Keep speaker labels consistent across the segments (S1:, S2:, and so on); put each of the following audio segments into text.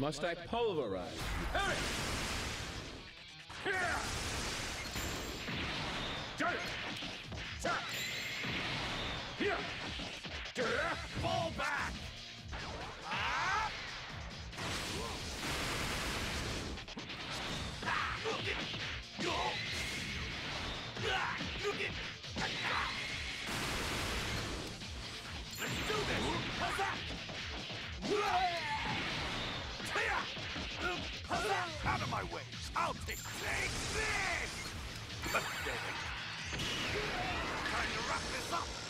S1: Must I pulverize?
S2: Hurry! Here! Dirt! Here! Dirt! Fall back! Ah! Ah! Look! Go! Ah! Look! Let's do this! How's that? My way! I'll take take this! Pathetic! Time to wrap this up!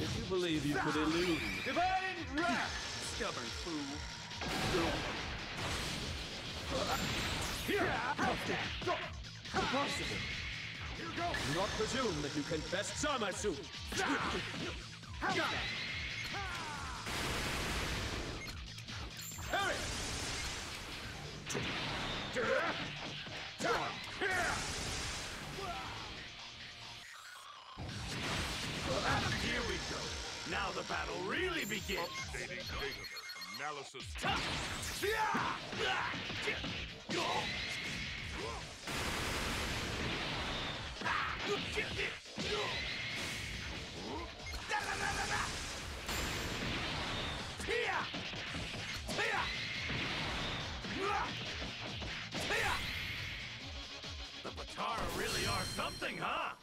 S1: Did you believe you could elude? Divine Wrath!
S2: Stubborn fool. Here! How's that? Go!
S1: Impossible! Do not presume that you can best Zamasu!
S2: The battle really begins. Updating dataverse analysis. The Batara really are something, huh?